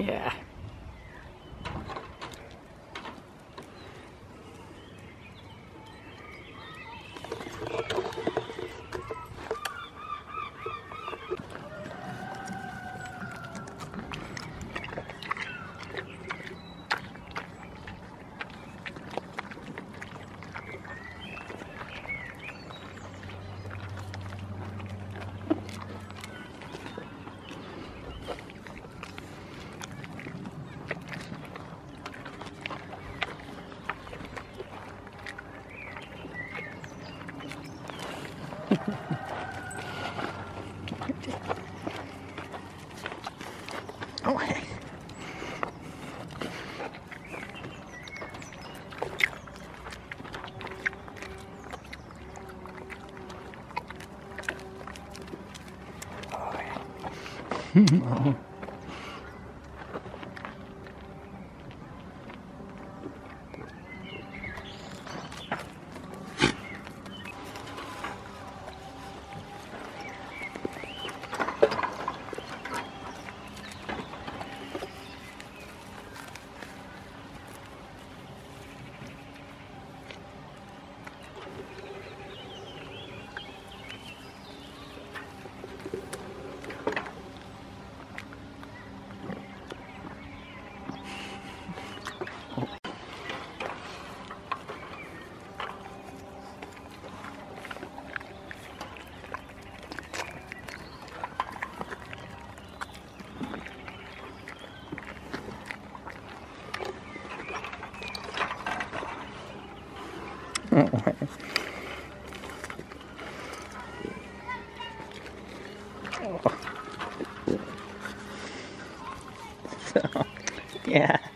Yeah. Oh, oh. So, yeah.